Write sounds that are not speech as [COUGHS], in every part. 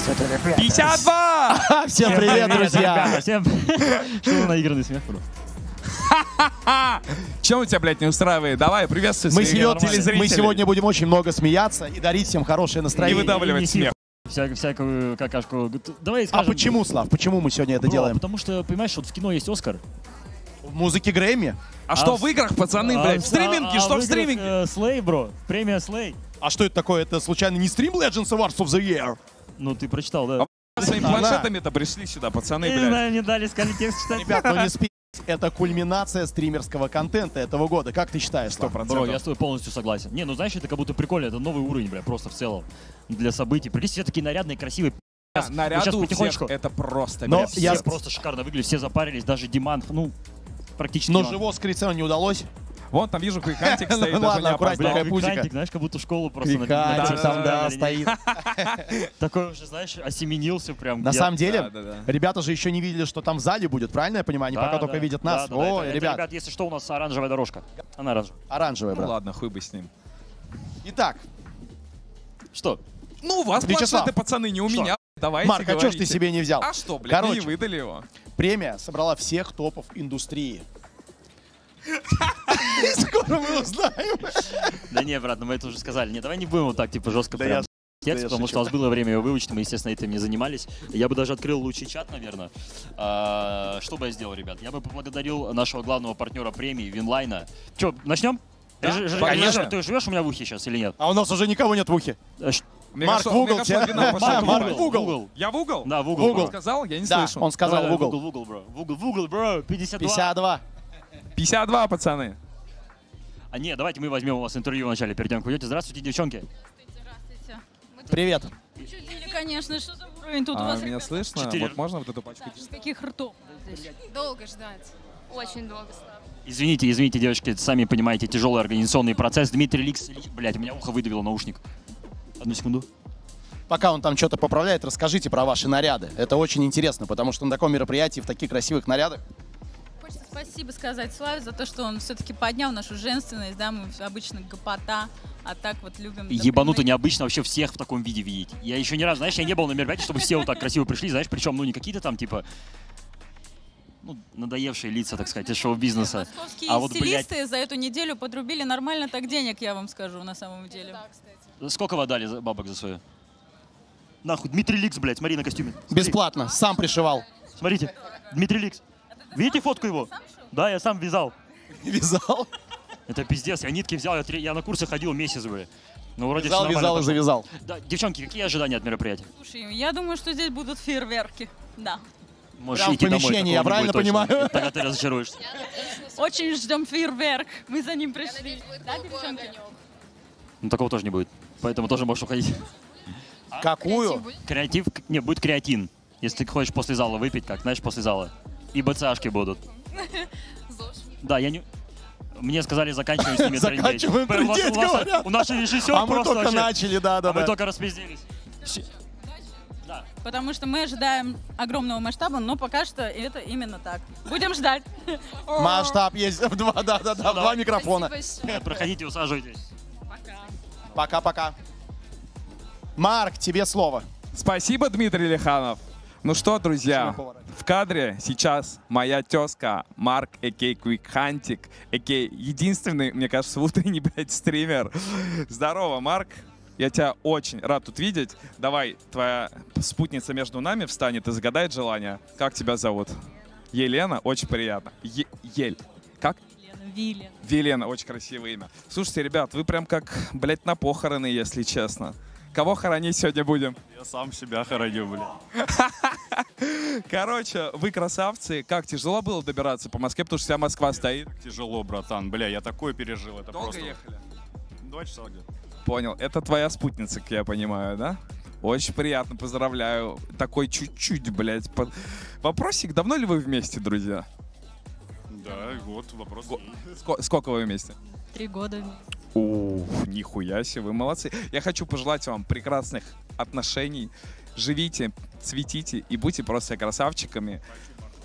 Здравствуйте, ребята. 52! Всем привет, друзья! Всем... [LAUGHS] Что наигранный смех просто? [LAUGHS] Чем у тебя, блядь, не устраивает? Давай, приветствуй Мы, сегодня, мы сегодня будем очень много смеяться и дарить всем хорошее Не настроение. выдавливать неси смех. Вся- всякую какашку. Давай А скажем. почему, Слав, почему мы сегодня это Бро, делаем? Потому что, понимаешь, вот в кино есть Оскар. В музыке Грэмми? А что в- в играх, пацаны, а блядь? В а- стриминге? а Что в играх, стриминге? э, Слей, бро. Премия Слей. А что это такое? Это случайно не стрим Legends Awards of the Year? Ну, ты прочитал, да? Своими Да. планшетами-то пришли сюда, пацаны, Я не блядь. знаю, не дали, сказали текст читать. Ребят, ну не [LAUGHS] спи. Это кульминация стримерского контента этого года. Как ты считаешь, Слав? Бро, я с тобой полностью согласен. Не, ну знаешь, это как будто прикольно, это новый уровень, бля, просто в целом. Для событий. Прикинь, все такие нарядные, красивые. Да, Сейчас- Наряду сейчас у всех потихонечку. это просто, Но блядь. я Все просто шикарно выглядят, все запарились, даже Диман, ну, практически. Но Диман. живо скрыть не удалось. Вон там вижу, Квикантик [LAUGHS] стоит, Ну даже ладно, не опоздал. Квикантик, знаешь, как будто школу просто на- там, да, стоит. [LAUGHS] Такой уже, знаешь, осеменился прям. На самом деле, ребята же еще не видели, что там в зале будет, правильно я понимаю? Они пока только видят нас. О, ребят, ребят, если что, у нас оранжевая дорожка. Она оранжевая. оранжевая, Ну брат. ладно, хуй бы с ним. Итак, Что? Ну, у вас планшеты, пацаны, не у меня. Давайте Марк, а что ж ты себе не взял? А что, блядь, Короче. не выдали его? Премия собрала всех топов индустрии. [LAUGHS] Скоро мы узнаем. Да не, брат, ну мы это уже сказали. Не, давай не будем вот так, типа, жестко Да прям я- текст, да потому что у нас было время его выучить, мы, естественно, этим не занимались. Я бы даже открыл лучший чат, наверное. А, что бы я сделал, ребят? Я бы поблагодарил нашего главного партнера премии, Винлайна. Че, начнем? Да, Ты, ж- конечно. Ты живешь у меня в ухе сейчас или нет? А у нас уже никого нет в ухе. Э, Мне Марк, кажется, в угол кажется, тебя. Марк, в угол. Я в угол? Да, в угол. В угол. Он сказал? Я не Да, слышу. он сказал Давай, в угол. В угол, бро. В угол, в угол, бро. 52. 52. 52, пацаны. А не, давайте мы возьмем у вас интервью вначале, перед тем, как уйдете. Здравствуйте, девчонки. Здравствуйте. Тут Привет. чудили, конечно, что за уровень тут у А, вас, меня ребята, слышно? Четыре. Вот можно вот эту пачку? каких ртов здесь? Долго ждать. Очень долго стало. Извините, извините, девочки, сами понимаете, тяжелый организационный процесс. Дмитрий Ликс, блять, у меня ухо выдавило наушник. Одну секунду. Пока он там что-то поправляет, расскажите про ваши наряды. Это очень интересно, потому что на таком мероприятии в таких красивых нарядах спасибо сказать Славе за то, что он все-таки поднял нашу женственность, да, мы обычно гопота, а так вот любим... Ебануто необычно вообще всех в таком виде видеть. Я еще не раз, знаешь, я не был на мероприятии, чтобы все вот так красиво пришли, знаешь, причем, ну, не какие-то там, типа, ну, надоевшие лица, так сказать, из шоу-бизнеса. Московские А вот, блядь, стилисты за эту неделю подрубили нормально так денег, я вам скажу, на самом деле. Да, кстати. сколько вы дали бабок за свою? Нахуй, Дмитрий Ликс, блядь, смотри на костюме. Смотри, бесплатно, сам пришивал. Смотрите, Дмитрий Ликс. Видите фотку его? Да, я сам вязал. [LAUGHS] Вязал, Это пиздец, я нитки взял, я, три- я на курсы ходил месяц, бля. Ну, вроде вязал, вязал и нормально завязал. пошло. Да, девчонки, какие ожидания от мероприятия? Слушай, я думаю, что здесь будут фейерверки, да. Можешь Прям в идти домой, помещении, такого я правильно точно. понимаю? [LAUGHS] Тогда ты разочаруешься. Очень ждем фейерверк, мы за ним пришли. Да, девчонки? Ну, такого тоже не будет. Поэтому тоже можешь уходить. Какую? Креатив, не, будет креатин. Если ты хочешь после зала выпить, как, знаешь, после зала. И БЦАшки будут. [LAUGHS] Да, я не... Мне сказали, заканчиваем с ними. [LAUGHS] Заканчиваем У нас- трындеть, говорят. У нашего режиссер А мы просто только вообще- начали, А мы да-да-да. только распизделись. Потому что мы ожидаем огромного масштаба, но пока что это именно так. Будем ждать. [LAUGHS] Масштаб есть в два, да-да-да, в два давай. микрофона. Э, Проходите, усаживайтесь. Пока-пока. Марк, тебе слово. Спасибо, Дмитрий Лиханов. Ну что, друзья, в кадре сейчас моя тезка Марк, Экей Квикхантик, Экей единственный, мне кажется, [LAUGHS] утренний, блядь, стример. Здорово, Марк. Я тебя очень рад тут видеть. Давай, твоя спутница между нами встанет и загадает желание. Как тебя зовут? Елена, очень приятно. Е- Ель. Как? Лена, Вилен. Велена, очень красивое имя. Слушайте, ребят, вы прям как, блядь, на похороны, если честно. Кого хоронить сегодня будем? Я сам себя хороню, бля. [LAUGHS] Короче, вы красавцы. Как тяжело было добираться по Москве, потому что вся Москва стоит. Тяжело, братан. Бля, я такое пережил. Это Долго просто... ехали? Два часа где-то. Понял. Это твоя спутница, как я понимаю, да? Очень приятно, поздравляю. Такой чуть-чуть, блядь. под- Вопросик, давно ли вы вместе, друзья? Да, вот вопрос. Ско- сколько вы вместе? Три года. Уф, нихуя себе, вы молодцы. Я хочу пожелать вам прекрасных отношений. Живите, цветите и будьте просто красавчиками.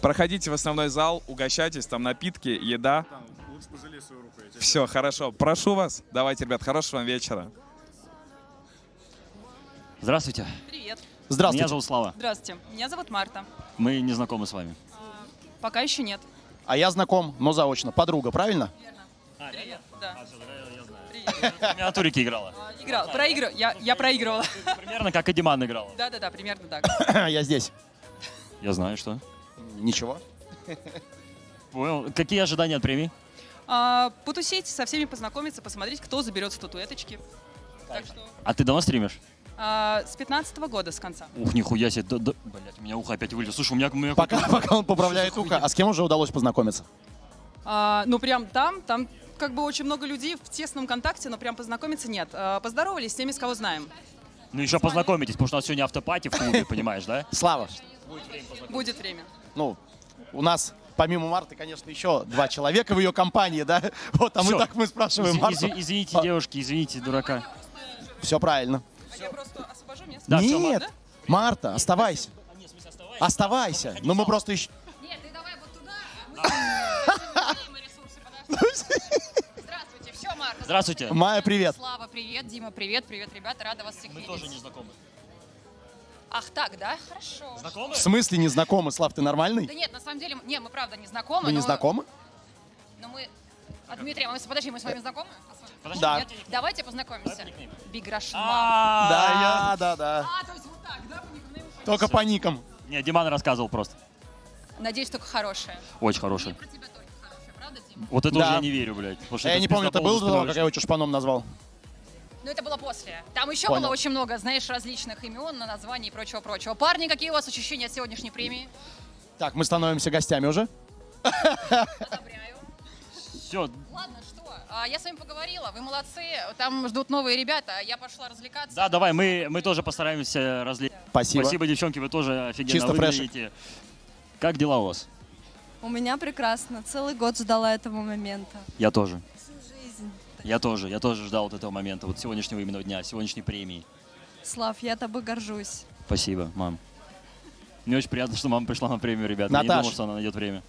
Проходите в основной зал, угощайтесь, там напитки, еда. Все, хорошо. Прошу вас. Давайте, ребят, хорошего вам вечера. Здравствуйте. Привет. Здравствуйте. Меня зовут Слава. Здравствуйте, меня зовут Марта. Мы не знакомы с вами. Пока еще нет. А я знаком, но заочно. Подруга, правильно? Привет. Да. В играла. Играл, проигрывал. Я, я проигрывала. Примерно как и Диман играла. Да-да-да, примерно так. [COUGHS] я здесь. Я знаю, что. Ничего. Понял. Какие ожидания от премии? А, потусить, со всеми познакомиться, посмотреть, кто заберет статуэточки. Так что А ты давно стримишь? а, с 15 года, с конца. Ух, нихуя себе. Да, да. Блять, у меня ухо опять вылез. Слушай, у меня... У меня Пока, пока он поправляет ухо. А с кем уже удалось познакомиться? А, ну, прям там, там как бы очень много людей в тесном контакте, но прям познакомиться нет. А, поздоровались с теми, с кого знаем. Ну еще познакомитесь, потому что у нас сегодня автопати в клубе, понимаешь, да? Слава, Будет время. ну, у нас помимо Марты, конечно, еще два человека в ее компании, да? [LAUGHS] Вот, а мы Всё. так мы спрашиваем Марту. изви- Извините, девушки, извините, дурака. Все правильно. А я просто освобожу место. Да, всё, Нет, да? Марта, оставайся. Оставайся. Ну мы просто еще... Нет, ты давай вот туда, а мы [LAUGHS] ресурсы Здравствуйте. Майя, привет. Слава, привет. Дима, привет. Привет, ребята. Рада вас всех Мы видеть. тоже не знакомы. Ах, так, да? Хорошо. Знакомы? В смысле не знакомы? Слав, ты нормальный? Да нет, на самом деле, не, мы правда не знакомы. Вы не но- знакомы? Но мы... А, Дмитрий, а мы, с- подожди, мы с вами знакомы? С вами- Подожди, Да. нет. Давайте познакомимся. Биграшман. А, Да, да, да. А, то есть вот так, да? Только по никам. Не, Диман рассказывал просто. Надеюсь, только хорошее. Очень И хороший. про тебя хорошее, Дима? Вот это Да. уже я не верю, блядь. что Я не помню, это за до как я его чушпаном назвал? Ну, это было после. Там еще Понял. было очень много, знаешь, различных имен, на названий и прочего-прочего. Парни, какие у вас ощущения от сегодняшней премии? Так, мы становимся гостями уже. Одобряю. Все, Ладно, что? а, Я с вами поговорила, вы молодцы. Там ждут новые ребята, а я пошла развлекаться. да, давай, мы, мы тоже постараемся разлить. Спасибо. Спасибо, девчонки, вы тоже офигенно Чисто выглядите. Как дела у вас? У меня прекрасно. Целый год ждала этого момента. Я тоже. Всю жизнь. Я тоже, я тоже ждал вот этого момента, вот сегодняшнего именно дня, сегодняшней премии. Слав, я тобой горжусь. Спасибо, мам. Мне очень приятно, что мама пришла на премию, ребят. Я не Наташ. думал, что она найдет время.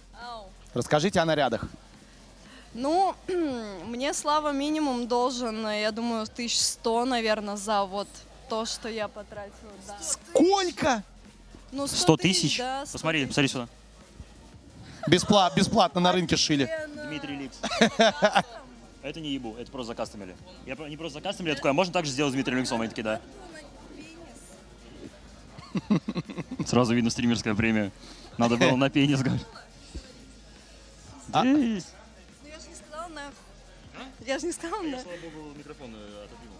Расскажите о нарядах. Ну, [CLEARS THROAT] мне Слава минимум должен, э, я думаю, 1100, наверное, за вот то, что я потратила. Да. Сколько? Ну, 100 тысяч? да, 100 Посмотри, тысяч. посмотри сюда. Беспла- бесплатно на рынке шили. Дмитрий Ликс. [LAUGHS] Это не ебу, это просто закастомили. Я не просто закастомили, я такой, а можно так же сделать с Дмитрием Ликсом? Они такие, да. [LAUGHS] Сразу видно стримерская премия. Надо было на пенис говорить. А? Здесь. Ну, я же не сказала на... Я же не сказала на... микрофон отодвинул.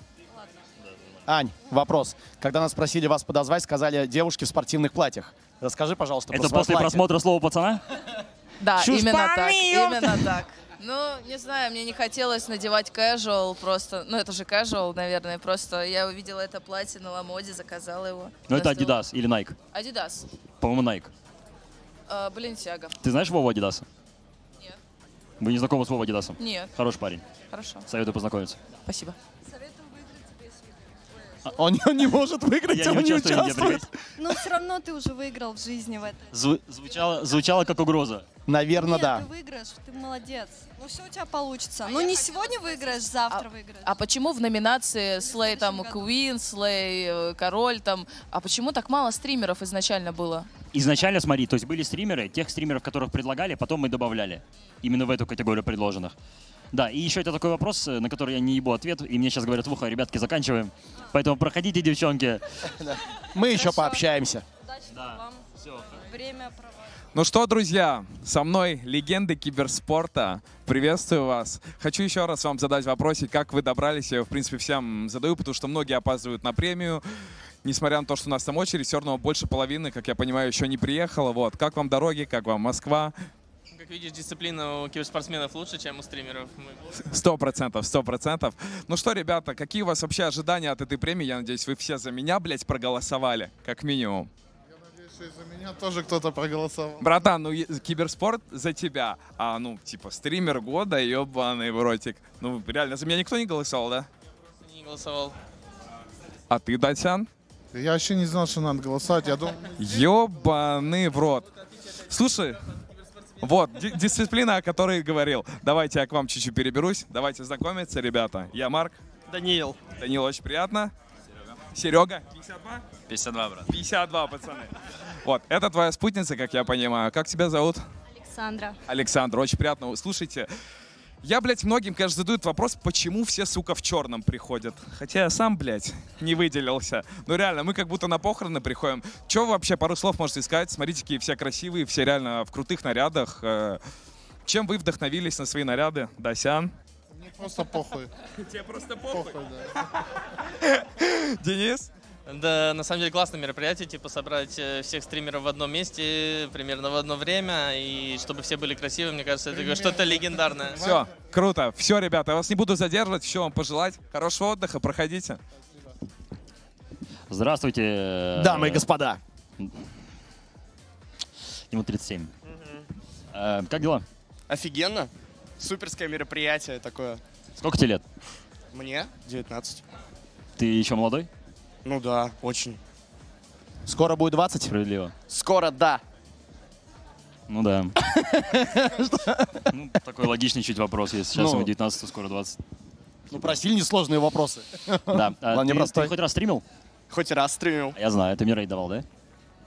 Ань, вопрос. Когда нас просили вас подозвать, сказали девушки в спортивных платьях. Расскажи, пожалуйста, про Это после платье. просмотра слова пацана? [LAUGHS] Да, Чушь именно так, именно так. Ну, не знаю, мне не хотелось надевать casual просто, ну это же casual, наверное, просто я увидела это платье на Ламоде, заказала его. Ну это. Adidas или Nike. Adidas. По-моему, Nike. А, Баленсиага. Ты знаешь Вову Адидаса? Нет. Вы не знакомы с Вовой Адидасом? Нет, Хороший парень. хорошо, Советую познакомиться. спасибо. Он, он не может выиграть, Я он не не участвует. Ну, все равно ты уже выиграл в жизни в. Зву- звучало, звучало как угроза. Наверное, Нет, да. ты выиграешь, ты молодец. Ну, все у тебя получится. ну, не сегодня выиграешь, завтра выиграешь. А почему в номинации Слей там. Queen, Слей э, Король там, а почему так мало стримеров изначально было? Изначально, смотри, то есть были стримеры, тех стримеров, которых предлагали, потом мы добавляли. Именно в эту категорию предложенных. Да, и еще это такой вопрос, э, на который я не ебу ответ, и мне сейчас говорят в ухо, ребятки, заканчиваем. Поэтому проходите, девчонки. [LAUGHS] Мы еще пообщаемся. Удачного вам Все. время проводить. Ну что, друзья, со мной легенды киберспорта. Приветствую вас. Хочу еще раз вам задать вопросик, как вы добрались. Я, в принципе, всем задаю, потому что многие опаздывают на премию. Несмотря на то, что у нас там очередь, все равно больше половины, как я понимаю, еще не приехала. Вот. Как вам дороги, как вам Москва? Как видишь, дисциплина у киберспортсменов лучше, чем у стримеров. Сто процентов, сто процентов. Ну что, ребята, какие у вас вообще ожидания от этой премии? Я надеюсь, вы все за меня, блядь, проголосовали, как минимум. За меня тоже кто-то проголосовал. Братан, ну киберспорт за тебя, а ну типа стример года, ебаный в ротик. Ну реально, за меня никто не голосовал, да? Не голосовал. А ты, Датян? Я вообще не знал, что надо голосовать. Я думал, Ебаный в рот. Слушай, вот, ди- дисциплина, о которой говорил. Давайте я к вам чуть-чуть переберусь. Давайте знакомиться, ребята. Я Марк. Даниил. Данил, очень приятно. Серега, 52? 52, брат. 52, пацаны. Вот, это твоя спутница, как я понимаю. Как тебя зовут? Александра. Александр, очень приятно. Слушайте, я, блядь, многим, конечно, задают вопрос, почему все, сука, в черном приходят. Хотя я сам, блядь, не выделился. Ну реально, мы как будто на похороны приходим. Че вы вообще пару слов можете сказать? Смотрите, какие все красивые, все реально в крутых нарядах. Э, Чем вы вдохновились на свои наряды, Дасян? Мне просто похуй. Тебе просто похуй? [LAUGHS] Денис? Да, на самом деле классное мероприятие, типа собрать э, всех стримеров в одном месте, примерно в одно время, и чтобы все были красивы, мне кажется, это что-то легендарное. Все, круто. Все, ребята, я вас не буду задерживать. Все вам пожелать. Хорошего отдыха, проходите. Здравствуйте. Дамы и господа. Ему 37. Э, Как дела? Офигенно. Суперское мероприятие такое. Сколько тебе лет? Мне 19. Ты еще молодой? Ну да, очень. Скоро будет 20? Справедливо. Скоро да. Ну да. [LAUGHS] Ну, такой логичный чуть вопрос. Если сейчас Ну. ему 19, то скоро 20. Ну, просили несложные вопросы. Да. [LAUGHS] А ты, хоть раз стримил? Хоть раз стримил. А Я знаю, ты мне рейд давал, да?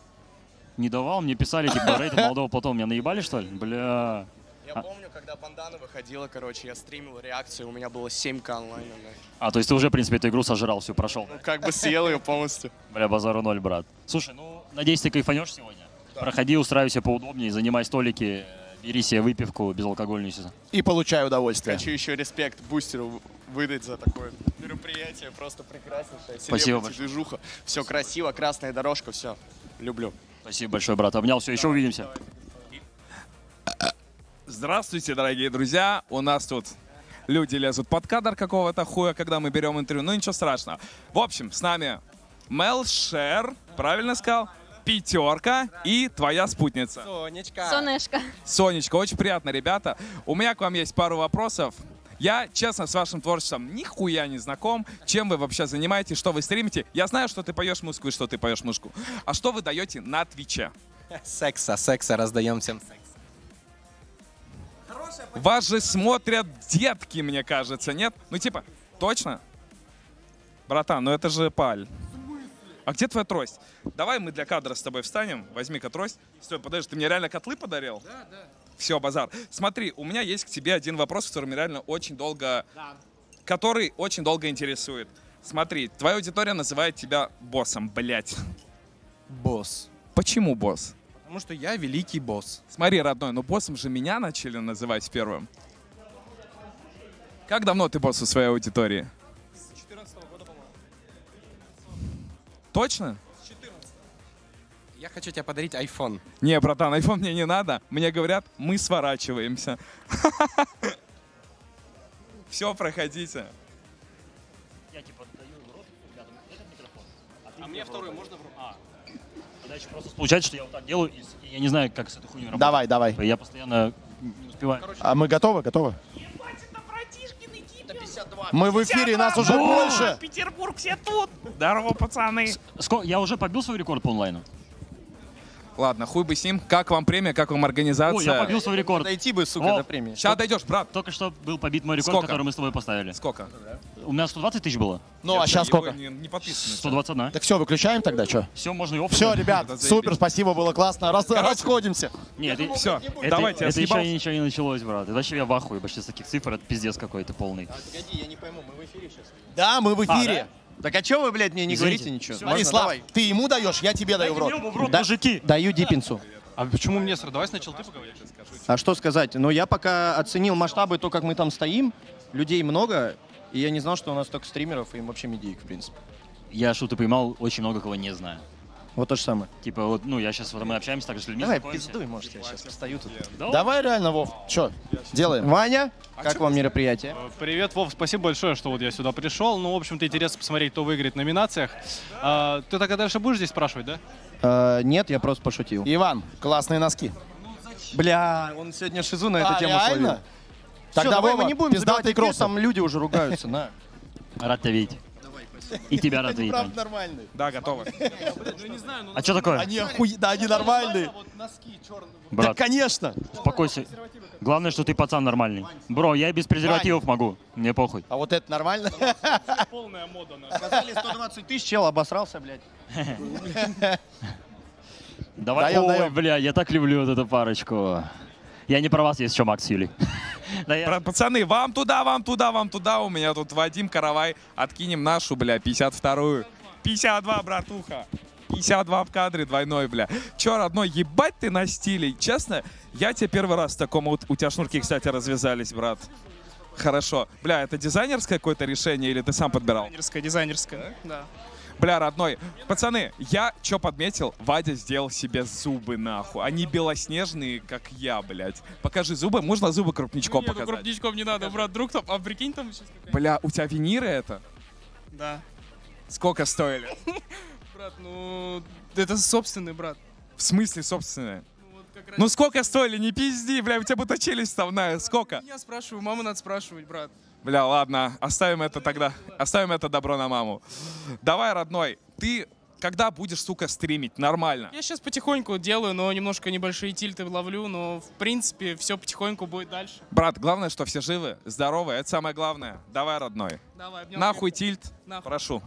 [LAUGHS] Не давал, мне писали, типа, рейд молодого платона. Меня наебали, что ли? Бля. Я А- помню, когда бандана выходила, короче, я стримил реакцию, у меня было 7к онлайна. А, то есть ты уже, в принципе, эту игру сожрал, все, прошел. Ну, как бы съел ее полностью. [LAUGHS] Бля, базару ноль, брат. Слушай, ну, надеюсь, ты кайфанешь сегодня? Проходи, устраивайся поудобнее, занимай столики, э, бери себе выпивку безалкогольную. естественно. И получай удовольствие. Хочу еще респект бустеру выдать за такое мероприятие. Просто прекраснейшее. Спасибо большое. движуха. Все красиво, красная дорожка, все. Люблю. Спасибо большое, брат. Обнял, все, еще увидимся. Здравствуйте, дорогие друзья. У нас тут люди лезут под кадр какого-то хуя, когда мы берем интервью. Ну, ничего страшного. В общем, с нами Мел Шер, правильно сказал? Пятерка и твоя спутница. Сонечка. Сонешка. Сонечка, очень приятно, ребята. У меня к вам есть пару вопросов. Я, честно, с вашим творчеством нихуя не знаком. Чем вы вообще занимаетесь, что вы стримите? Я знаю, что ты поешь музыку и что ты поешь музыку. А что вы даете на Твиче? Секса, секса, раздаем всем секс. Вас же смотрят детки, мне кажется, нет? Ну типа, точно? Братан, ну это же паль. А где твоя трость? Давай мы для кадра с тобой встанем. Возьми-ка трость. Стой, подожди, ты мне реально котлы подарил? Да, да. Все, базар. Смотри, у меня есть к тебе один вопрос, который меня реально очень долго... Который очень долго интересует. Смотри, твоя аудитория называет тебя боссом, блять. Босс. Почему босс? Потому что я великий босс. Смотри, родной, ну боссом же меня начали называть первым. Как давно ты босс у своей аудитории? С 14 года, по-моему. Точно? С 14 Я хочу тебе подарить iPhone. Не, братан, iPhone мне не надо. Мне говорят, мы сворачиваемся. [LAUGHS] Все, проходите. Я типа даю в рот ребятам этот микрофон. А мне второй можно в рот? Еще просто получается, что я вот так делаю, и я не знаю, как с этой хуйней работать. Давай, давай. Я постоянно не успеваю. А мы готовы? Готовы? Мы в эфире, нас уже больше. Петербург, все тут. Здорово, пацаны. Сколько? Я уже побил свой рекорд по онлайну. Ладно, хуй бы с ним. Как вам премия, как вам организация? О, я побил свой рекорд. Дойти бы, сука, О, до премии. Сейчас дойдешь, брат. Только что был побит мой рекорд, Сколько? который мы с тобой поставили. Сколько? У меня 120 тысяч было. Ну, а сейчас сколько? Не, не подписано. 121. Так все, выключаем тогда, что? Все, можно и офф. Все, ребят, супер, спасибо, было классно. Рас- расходимся. Нет, это, Все, это, давайте, это еще ничего не началось, брат. Это вообще я в ахуе вообще с таких цифр. Это пиздец какой-то полный. Погоди, я не пойму, мы в эфире сейчас. Да, мы в А, эфире. Так а чё вы, блядь, мне не Извините. говорите ничего? Смотри, Можно? Слав, Давай. ты ему даешь, я тебе даю в рот. в рот, Да. мужики! Даю дипинцу. А почему мне сразу? Давай сначала ты поговоришь. А что сказать? Ну, я пока оценил масштабы, то, как мы там стоим. Людей много, и я не знал, что у нас столько стримеров и вообще медиик, в принципе. Я, чтобы ты понимал, очень много кого не знаю. Вот то же самое. Типа, вот, ну, я сейчас, вот мы общаемся так же с людьми, Давай, пиздуй, может, я сейчас встаю тут. Давай. Давай реально, Вов. Че, делаем? Ваня, как вам мероприятие? Э, Привет, Вов, спасибо большое, что вот я сюда пришел. Ну, в общем-то, интересно посмотреть, кто выиграет в номинациях. А, ты тогда дальше будешь здесь спрашивать, да? Э, нет, я просто пошутил. Иван, классные носки. Бля, он сегодня шизу на эту А, тему реально? словил. Тогда, давай Вова, мы не будем эфир, кроссы. там люди уже ругаются, на. Рад тебя видеть. И тебя рад Они видеть. правда Ань. нормальные. Да, готовы. А что такое? Они охуе... Да, они нормальные. Да, Брат, конечно. успокойся. Главное, что ты пацан нормальный. Бро, я и без презервативов могу. Мне похуй. А вот это нормально? [LAUGHS] Полная мода. Сказали 120 тысяч, чел обосрался, блядь. Давай, Даем, ой, даем. бля, я так люблю вот эту парочку. Я не про вас, есть еще Макс с Про- Пацаны, вам туда, вам туда, вам туда. У меня тут Вадим Каравай. Откинем нашу, бля, 52-ю. 52, братуха. 52 в кадре, двойной, бля. Че, родной, ебать ты на стиле. Честно, я тебе первый раз в таком... вот У тебя шнурки, кстати, развязались, брат. Хорошо. Бля, это дизайнерское какое-то решение или ты сам подбирал? Дизайнерская, дизайнерская, да. Бля, родной, пацаны, я что подметил? Вадя сделал себе зубы, нахуй. Они белоснежные, как я, блядь. Покажи зубы, можно зубы крупничком Нет, ну, показать? крупничком не надо, брат, друг там, а прикинь там сейчас Бля, у тебя виниры это? Да. Сколько стоили? [LAUGHS] Брат, ну, это собственный, брат. В смысле, собственное? Ну сколько стоили? Не пизди, бля, у тебя будто челюсть вставная. Сколько? Я спрашиваю, маму надо спрашивать, брат. Бля, ладно, оставим это тогда. Оставим это добро на маму. Давай, родной, ты когда будешь, сука, стримить? Нормально. Я сейчас потихоньку делаю, но немножко небольшие тильты ловлю, но в принципе все потихоньку будет дальше. Брат, главное, что все живы, здоровы, это самое главное. Давай, родной. Давай. Нахуй тильт. Нахуй. Прошу.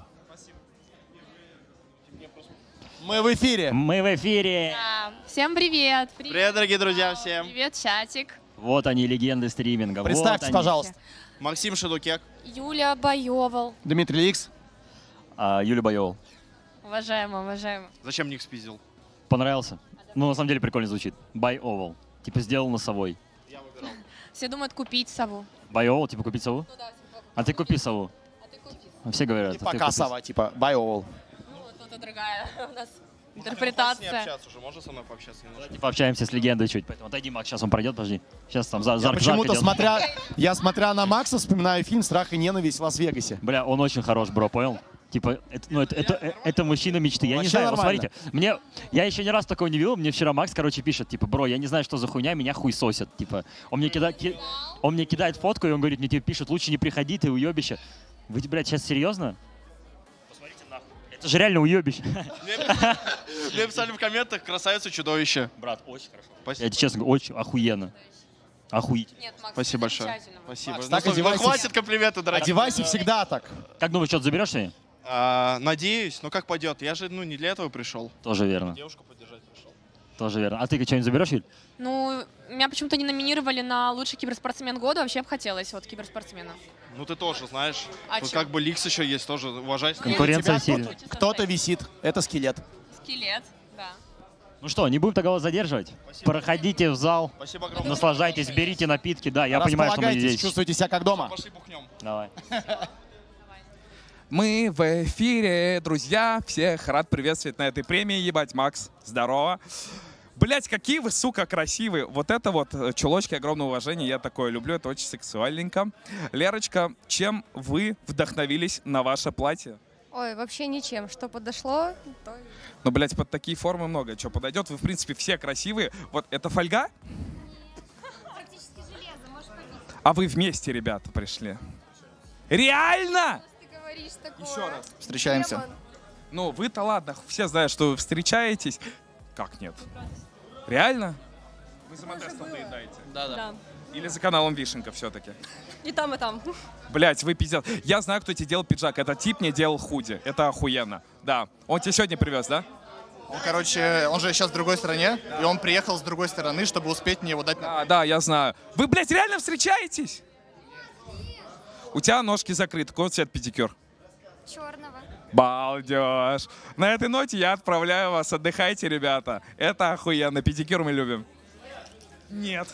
Мы в эфире. Мы в эфире. Всем привет. Привет, дорогие друзья, всем. Привет, чатик. Вот они, легенды стриминга. Представьтесь, вот они. пожалуйста. Максим Шедукек. Юля Боевал. Дмитрий Икс. А, Юля Боевал. Уважаемо, уважаемо. Зачем ник спиздил? Понравился? Ну, на самом деле прикольно звучит. By Oval. Типа сделал на совой. Все думают купить сову. By Oval, типа купить сову? А ты купи сову. Все говорят. И а ты пока купи. сова, типа, байовал. Ну, вот это другая у нас Не интерпретация. общаться уже, можно со мной пообщаться немножко? Пообщаемся с легендой чуть. Поэтому отойди, Макс, сейчас он пройдет, подожди. Сейчас там за, Я зарк, почему-то, смотря, я смотря на Макса, вспоминаю фильм «Страх и ненависть в Лас-Вегасе». Бля, он очень хорош, бро, понял? Типа, это, ну, это, это, э, это мужчина мечты. Я не Вообще знаю, вот смотрите, мне, я еще ни раз такого не видел, мне вчера Макс, короче, пишет, типа, бро, я не знаю, что за хуйня, меня хуй сосят, типа. Он мне, кида, ки- он мне кидает фотку, и он говорит, мне типа пишет, лучше не приходи, ты уебище. Вы, блядь, сейчас серьезно? Это же реально уебище. [LAUGHS] Мне писали в комментах «Красавица, чудовище». Брат, очень хорошо. Спасибо. Я тебе честно говорю, очень охуенно. Охуеть. Нет, Макс, Спасибо большое. Спасибо. Макс, Ну, так ну, одевайся. хватит комплименты, дорогие. Одевайся всегда так. Как думаешь, что-то заберешь себе? А, надеюсь, ну как пойдет. Я же ну не для этого пришел. Тоже верно. Девушку. Тоже верно. А ты что-нибудь заберешь, Юль? Ну, меня почему-то не номинировали на лучший киберспортсмен года. Вообще бы хотелось вот киберспортсмена. Ну ты тоже знаешь. А Тут чё? как бы Ликс еще есть, тоже уважай. Конкуренция сильная. кто- Кто-то висит. Это скелет. Скелет, да. Ну что, не будем тогда вас задерживать. Проходите в зал, Спасибо огромное. наслаждайтесь, берите напитки. Да, я понимаю, что мы здесь. чувствуйте себя как дома. Пошли бухнем. Давай. Мы в эфире, друзья. Всех рад приветствовать на этой премии. Ебать, Макс, здорово. Блять, какие вы, сука, красивые. Вот это вот э, чулочки, огромное уважение. Я такое люблю, это очень сексуальненько. Лерочка, чем вы вдохновились на ваше платье? Ой, вообще ничем. Что подошло, то... Ну, блядь, под такие формы много. Что подойдет? Вы, в принципе, все красивые. Вот это фольга? Практически железо, можешь побить. А вы вместе, ребята, пришли. Реально? Еще раз. Встречаемся. Ну, вы-то ладно, все знают, что вы встречаетесь. Как нет? Реально? Вы за Модестом доедаете? Да, да. Да. Или за каналом Вишенка все-таки? И там, и там. Блять, вы пиздец. Я знаю, кто тебе делал пиджак. Этот тип мне делал худи. Это охуенно. Да. Он тебе сегодня привез, да? Он, короче, он же сейчас в другой стране, и он приехал с другой стороны, чтобы успеть мне его дать. А, да, я знаю. Вы, блядь, реально встречаетесь? У тебя ножки закрыты. Какой цвет педикюр? Черного. Балдеж. На этой ноте я отправляю вас. Отдыхайте, ребята. Это охуенно. Педикюр мы любим. Нет.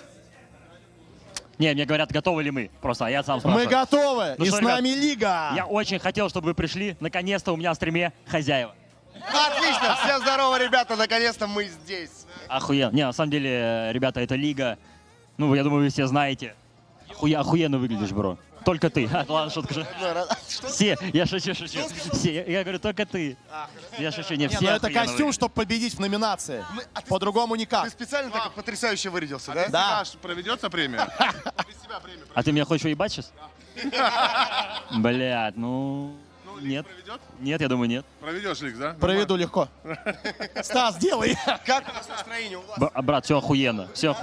Не, мне говорят, готовы ли мы. Просто, а я сам Мы спрашиваю. готовы. Ну И что, с ребят, нами Лига. Я очень хотел, чтобы вы пришли. Наконец-то у меня в стриме хозяева. Отлично, всем здорово, ребята, наконец-то мы здесь. Охуенно. Не, на самом деле, э, ребята, это лига. Ну, я думаю, вы все знаете. Охуя, охуенно выглядишь, бро. Только ты. А, [LAUGHS] ладно, шутка же. Все, я шучу, шучу. Все, я, я говорю, только ты. Я шучу, не, Не, все ну это костюм, чтобы победить в номинации. По-другому никак. Ты специально так потрясающе вырядился, да? Да. Проведется [LAUGHS] премия? А ты меня хочешь уебать сейчас? [LAUGHS] Блядь, ну... Ну, Нет. Нет, я думаю, нет. Проведешь, Ликс, да? Проведу легко. Стас, делай. Как у нас настроение у вас? Б- брат, все охуенно. Все.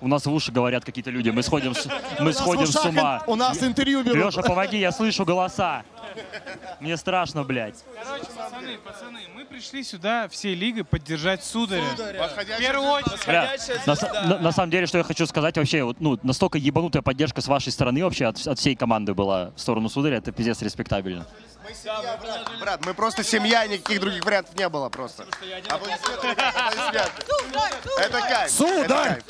У нас в уши говорят какие-то люди. Мы сходим с, мы [LAUGHS] сходим с ума. у нас интервью берут. Леша, помоги, я слышу голоса. Мне страшно, блядь. Короче, пацаны, пацаны, мы пришли сюда всей лигой поддержать сударя. В первую очередь. Бля, на, на- на самом деле, что я хочу сказать, вообще, вот, ну, настолько ебанутая поддержка с вашей стороны вообще от, от всей команды была в сторону сударя, это пиздец респектабельно. Брат, мы просто семья, никаких других вариантов не было просто. Это кайф. Сударь!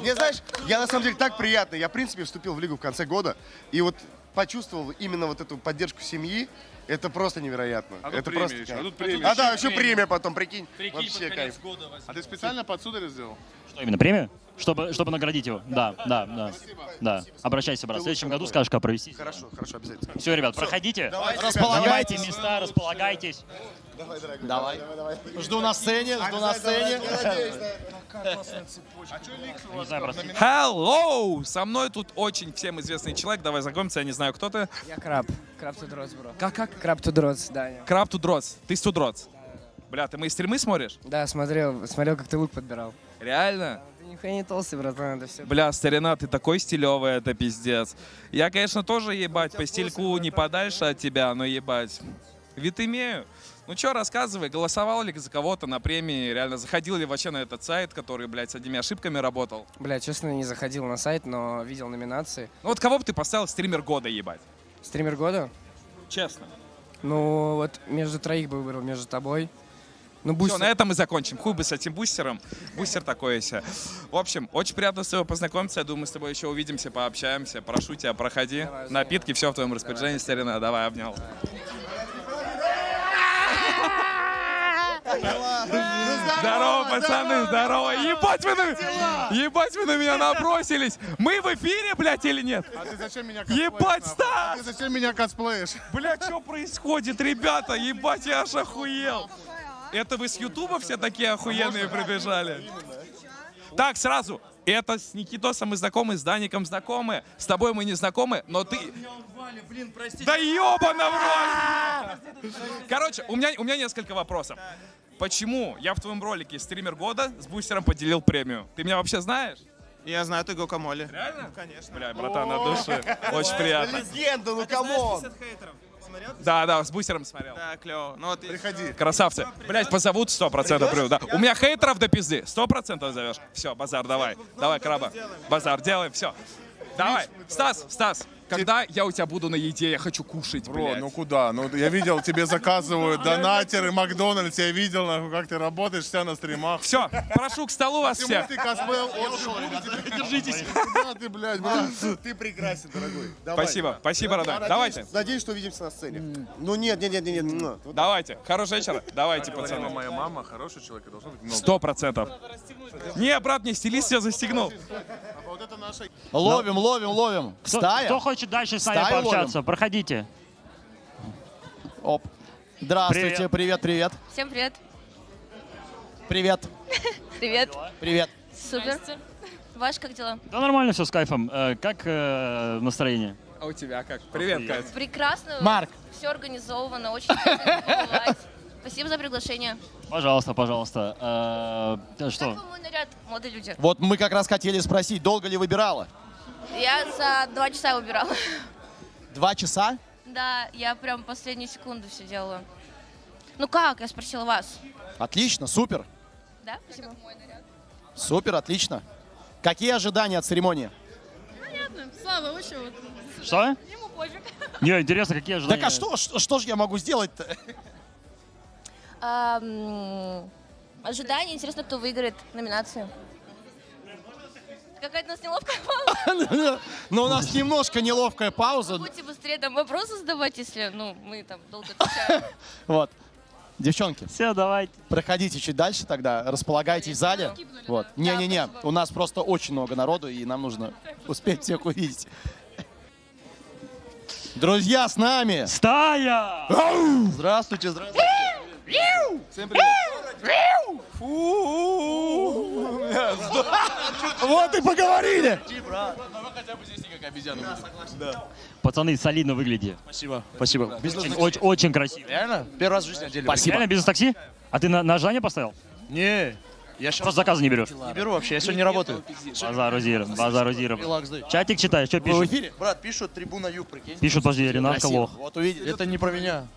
Мне знаешь, я на самом деле так приятно. Я, в принципе, вступил в лигу в конце года и вот почувствовал именно вот эту поддержку семьи. Это просто невероятно. А тут это премия просто еще, а тут премия А да, еще. премия потом, прикинь. Прикинь, Вообще под кайф. конец А ты специально под сударя сделал? Что именно, премию? Чтобы, чтобы наградить его. Да, да, да. Да. Обращайся, брат. В следующем году скажешь, как провести. Хорошо, хорошо, обязательно. Все, ребят, проходите. Давайте, Занимайте располагайтесь. места, располагайтесь. Давай, дорогой. Давай. Жду на сцене, жду на сцене. Hello! Со мной тут очень всем известный человек. Давай знакомиться, я не знаю, кто ты. Я краб. Краб Тудроц, бро. Как, как? Краб Тудроц, Даня. Краб Тудроц. Ты Студроц. Бля, ты мои стримы смотришь? Да, смотрел, смотрел, как ты лук подбирал. Реально? Ты нихуя не толстый, братан, это все. Бля, старина, ты такой стилевый, это пиздец. Я, конечно, тоже ебать по стильку не подальше от тебя, но ебать. Вид имею. Ну чё, рассказывай, голосовал ли за кого-то на премии, реально заходил ли вообще на этот сайт, который, блядь, с одними ошибками работал? Бля, честно, не заходил на сайт, но видел номинации. Ну вот кого бы ты поставил стример года, ебать? Стример года? Честно. Ну, вот между троих бы выбрал, между тобой. Ну, Все, Бустер. на этом мы закончим. Хуй бы с этим бустером. Бустер такой себе. В общем, очень приятно с тобой познакомиться. Я думаю, мы с тобой еще увидимся, пообщаемся. Прошу тебя, проходи. Напитки, все в твоем распоряжении, старина. Давай, обнял. Здорово, пацаны, здорово. Ебать вы, на... Ебать вы на меня набросились. Мы в эфире, блядь, или нет? А ты зачем меня? Ебать? Стас! А ты зачем меня косплеишь? Бля, что происходит, ребята? Ебать, я аж охуел. Это вы с Ютуба все такие охуенные прибежали? Так, сразу. Это с Никитосом мы знакомы, с Даником знакомы. С тобой мы не знакомы, но ты... Да ебана в рот! Короче, у меня, у меня несколько вопросов. Почему я в твоем ролике стример года с бустером поделил премию? Ты меня вообще знаешь? Я знаю ты Гуакамоле. Реально? Конечно. Бля, братан, от души. Очень приятно. Легенда, ну come on. Да, да, с бустером смотрел. Да, клево. Ну вот Приходи. Красавцы. Блять, позовут 100% приведу. Да. У меня хейтеров до пизды. 100% зовешь. Все, базар, давай. Давай, краба. Базар, делаем, все. Давай. Стас, Стас, когда я у тебя буду на еде, я хочу кушать, Бро, блядь. ну куда? Ну я видел, тебе заказывают донатеры, Макдональдс, я видел, нахуй, как ты работаешь, вся на стримах. Все, прошу к столу вас Почему всех. ты косплеил очень Держитесь. Куда ты, блядь, брат? Ты прекрасен, дорогой. Давай. Спасибо, спасибо, родной. Давайте. Надеюсь, что увидимся на сцене. Ну нет, нет, нет, нет, нет. ну. Давайте. Хорошего вечера. Давайте, пацаны. моя мама, хороший человек, и должно быть много. Сто процентов. Не, брат, мне стилист я застегнул. Это наша... Ловим, ловим, ловим. Кто, Стая? кто хочет дальше с нами Стаю пообщаться, ловим. проходите. Оп. Здравствуйте, привет, привет. Всем привет. Привет. [LAUGHS] Привет. Привет. Супер. Ваш как дела? Да нормально все с кайфом. Э, как э, настроение? А у тебя как? Привет, Кать. Прекрасно. Марк. Все организовано, очень. [LAUGHS] Спасибо за приглашение. Пожалуйста, пожалуйста. Э, что? Как вам мой наряд, молодые люди? Вот мы как раз хотели спросить, долго ли выбирала? Я за два часа убирала. Два часа? Да, я прям последнюю секунду все делала. Ну как? Я спросила вас. Отлично, супер. Да, спасибо. Супер, отлично. Какие ожидания от церемонии? Понятно. Слава, лучше вот. Что? Ему пофиг. Не, интересно, какие ожидания? Так а что, что, что же я могу сделать-то? Ам, Ожидание. Интересно, кто выиграет номинацию. Какая-то у нас неловкая пауза. [LAUGHS] Ну, у нас немножко неловкая пауза. Будьте быстрее там вопросы задавать, если ну, мы там долго отвечаем. [LAUGHS] Вот. Девчонки. Все, давайте. Проходите чуть дальше тогда, располагайтесь в зале. Вот. Не-не-не, у нас просто очень много народу, и нам нужно [LAUGHS] успеть всех увидеть. Друзья, с нами! Стая! Здравствуйте, здравствуйте. Всем привет. Вот и поговорили. Пацаны, солидно выглядите. Спасибо, спасибо. Очень, красиво. Реально? Первый раз в жизни одели. Реально бизнес-такси? А ты на, на ожидание поставил? Не, я сейчас... Просто заказы не берешь? Не беру вообще, я сегодня не работаю. Базару зиром, базару зиром. Релакс, дай. Чатик читаешь, что пишут? Брат, пишут трибуна юг, прикинь. Пишут, подожди, Ренатка Красиво. лох. Вот увидели. Это не про меня.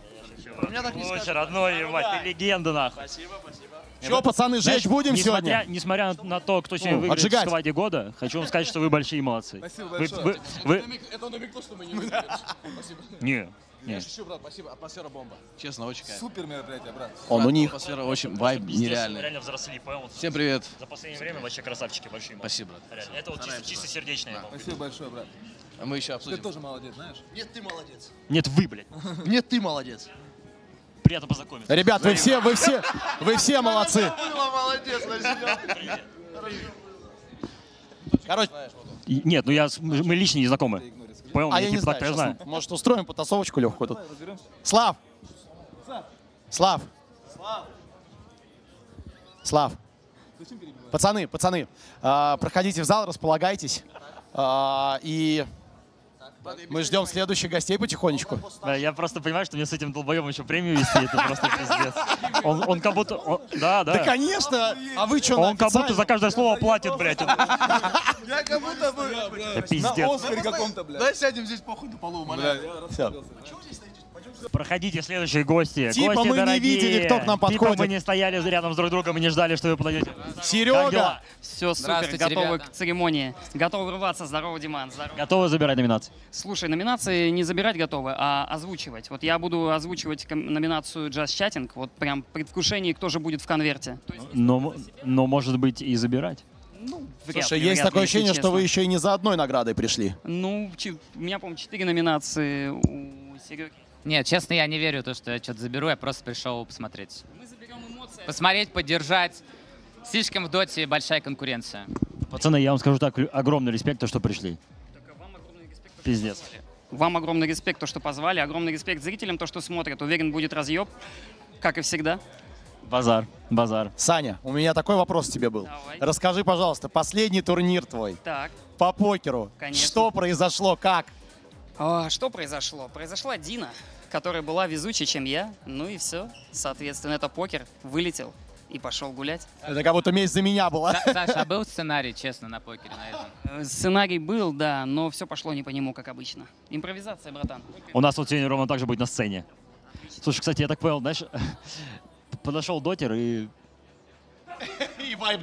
Про меня так не Лучше, скажут. родной, ебать, ты легенда, нахуй. Спасибо, спасибо. Че, пацаны, жечь будем несмотря, сегодня? Несмотря на то, кто сегодня Ну, выиграет отжигать. в скваде года, хочу вам сказать, что вы большие молодцы. Спасибо большое. Это он намекнул, что мы не выиграем. Спасибо. Не, Я не. шучу, брат, спасибо. Атмосфера бомба. Честно, очень кайф. Супер мероприятие, брат. Он Брат, у них. Атмосфера очень, вайб нереальный. Реально взрослели, понял? Всем привет. За последнее время вообще красавчики большие. Спасибо, брат. Реально, это вот чисто, сердечное. Да. Спасибо большое, брат. А мы еще обсудим. Ты тоже молодец, знаешь? Нет, ты молодец. Нет, вы, блядь. Нет, ты молодец. Приятно познакомиться. Ребят, вы все, вы все, вы все молодцы. молодец, Короче, Нет, ну я, мы лично не знакомы. Понял? а я не знаю, я знаю. может устроим потасовочку легкую тут. Слав! Слав! Слав! Пацаны, пацаны, а, проходите в зал, располагайтесь. А, И мы ждем следующих гостей потихонечку. Да, я просто понимаю, что мне с этим долбоем еще премию вести, это просто пиздец. Он, он как будто... он- да, да. Да, конечно! А вы что, Он как будто за каждое слово платит, блядь. Я как будто бы... Это пиздец. На Оскаре каком-то, блядь. Дай сядем здесь похуй на полу, умоляю. Всё. Проходите, следующие гости. Типа гости мы не дорогие. видели, кто к нам Типа подходит. мы не стояли рядом с друг другом и не ждали, что вы подойдете. Серега! Все, супер, готовы ребята. к церемонии. Готовы рваться. Здорово, Диман. Здорово. Готовы забирать номинации? Слушай, номинации не забирать готовы, а озвучивать. Вот я буду озвучивать номинацию Jazz Chatting. Вот прям в предвкушении, кто же будет в конверте. Но, но может быть и забирать. Ну, вряд Слушай, ли, есть вряд такое ли, ощущение, что вы еще и не за одной наградой пришли. Ну, у меня, по-моему, четыре номинации у Сереги. Нет, честно, я не верю в то, что я что-то заберу, я просто пришел посмотреть. Посмотреть, поддержать. Слишком в доте большая конкуренция. Пацаны, я вам скажу так, огромный респект, то, что пришли. Пиздец. Вам огромный респект, то, что позвали. Огромный респект зрителям, то, что смотрят. Уверен, будет разъеб, как и всегда. Базар, базар. Саня, у меня такой вопрос тебе был. Расскажи, пожалуйста, последний турнир твой Так. по покеру. Конечно. Что произошло, как? А, что произошло? Произошла Дина, которая была везучей, чем я. Ну и все. Соответственно, это покер. Вылетел и пошел гулять. Это как будто месть за меня была. Са- Саша, а был сценарий, честно, на покере на этом? Э, Сценарий был, да, но все пошло не по нему, как обычно. Импровизация, братан. У нас вот сегодня ровно так же будет на сцене. Слушай, кстати, я так понял, знаешь, [LAUGHS] подошел дотер и...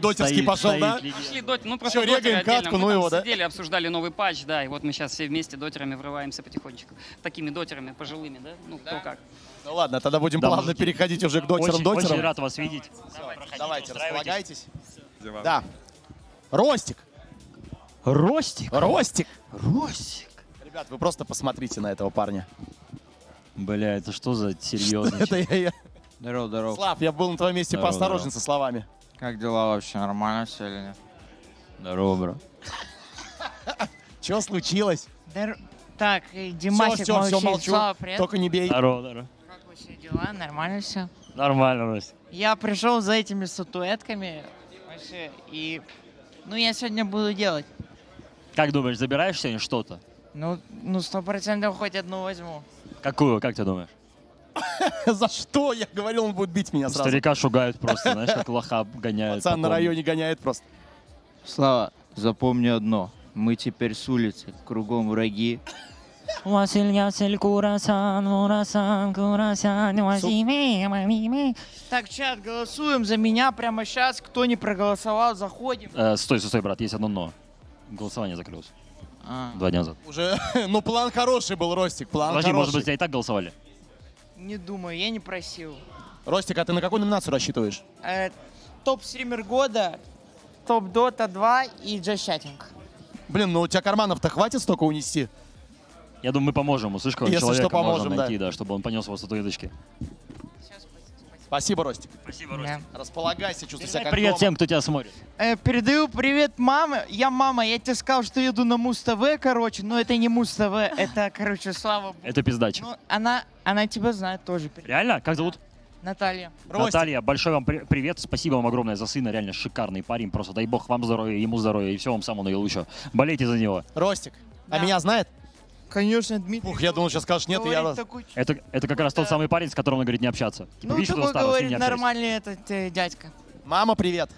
Дотерский Стоит, пошел, стоит, да? Пошли дот- ну просто дотеры регаем катку, Мы ну его, да? сидели, обсуждали новый патч, да, и вот мы сейчас все вместе дотерами врываемся потихонечку. Такими дотерами пожилыми, да? Ну, кто как. Ну ладно, тогда будем Да, плавно мужики. переходить уже к Очень, дотерам-дотерам. очень рад вас видеть. Давайте, располагайтесь. Дела. Да. Ростик. Ростик? Ростик. Ростик. Ребят, вы просто посмотрите на этого парня. Бля, это что за серьезно? Это я, я- Здорово, здорово. Слав, я был на твоем месте Здорово, поосторожнее здорово. со словами. Как дела вообще? Нормально все или нет? Здорово, бро. [LAUGHS] Что случилось? Так, и Димасик Всё, всё, молчит. молчу. Слава, привет. Только не бей. Здорово, здорово. Как вообще дела? Нормально все? Нормально, Ростик. Я пришел за этими статуэтками вообще, и... Ну, я сегодня буду делать. Как думаешь, забираешь сегодня что-то? Ну, ну, сто процентов хоть одну возьму. Какую, как ты думаешь? [LAUGHS] За что? Я говорил, он будет бить меня сразу. Старика шугают просто, знаешь, как лоха гоняют. Пацан на районе гоняет просто. Слава, запомни одно. Мы теперь с улицы, кругом враги. Василь, Василь, Курасан, Мурасан, Курасан, мами. Так, чат, голосуем за меня прямо сейчас. Кто не проголосовал, заходим. Э, стой, стой, стой, брат, есть одно но. Голосование закрылось. А. Два дня назад. Уже, [LAUGHS] ну план хороший был, Ростик, план Подожди, хороший. может быть, тебя и так голосовали? Не думаю, я не просил. Ростик, а ты на какую номинацию рассчитываешь? Э, топ-стример года, топ-дота 2 и джаз-чатинг. Блин, ну у тебя карманов-то хватит столько унести? Я думаю, мы поможем ему. Слышь, какого человека что, поможем, можно найти, да. да, чтобы он понес его статуэточки. Спасибо, Ростик. Спасибо, Ростик. Располагайся, чувствуй себя Передай как привет дома. всем, кто тебя смотрит. Э, передаю привет маме. Я мама, я тебе сказал, что еду на Муз-ТВ, короче, но это не Муз-ТВ, [LAUGHS] это, короче, слава богу. Это пиздача. Ну, она, она тебя знает тоже. Реально? Как зовут? Наталья. Наталья, большой вам при- привет. Спасибо вам огромное за сына. Реально шикарный парень. Просто дай бог вам здоровья, ему здоровья и всего вам самого наилучшего. Болейте за него. Ростик, а меня знает? Конечно, Дмитрий. Ух, я думал, сейчас скажешь нет, и я... Такой, Это, это как раз тот самый парень, с которым он говорит не общаться. Типа, ну, видишь, такой ним говорит нормальный этот э, дядька. Мама, привет.